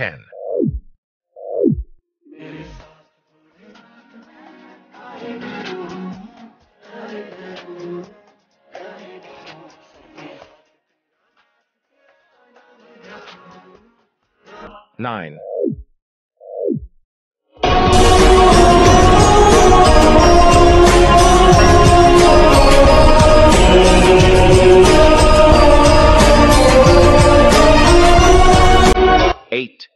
10. Nine. Eight.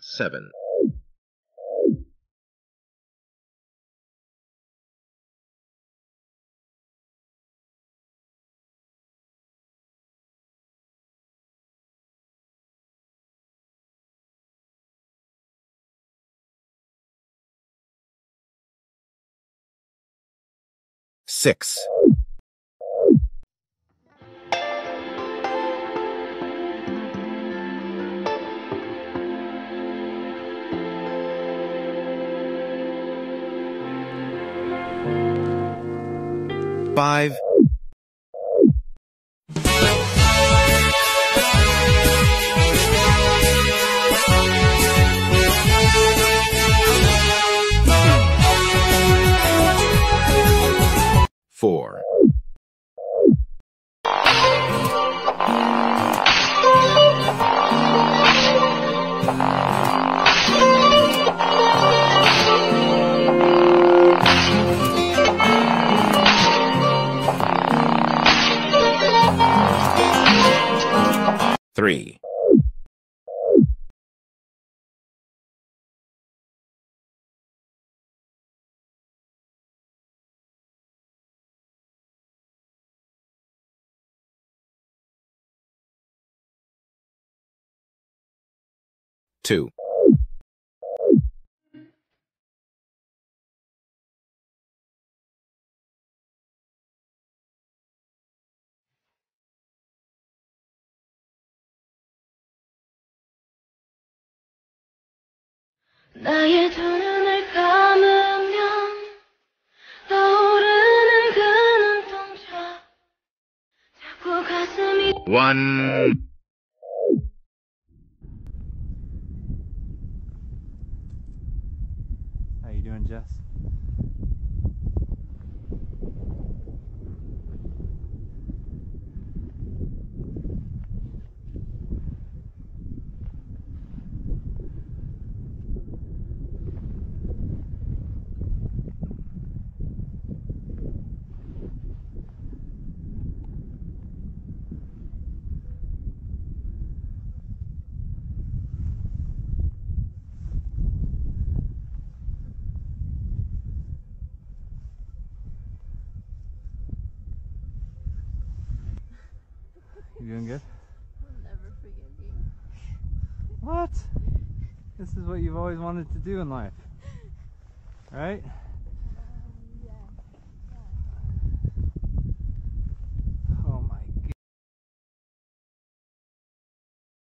Seven. Six. Five. Four. Three. Two. 나의 두 눈을 감으면 떠오르는 그 눈동자 자꾸 가슴이 One. How you doing, Jess? You doing good? I'll never forgive you. What? This is what you've always wanted to do in life. Right?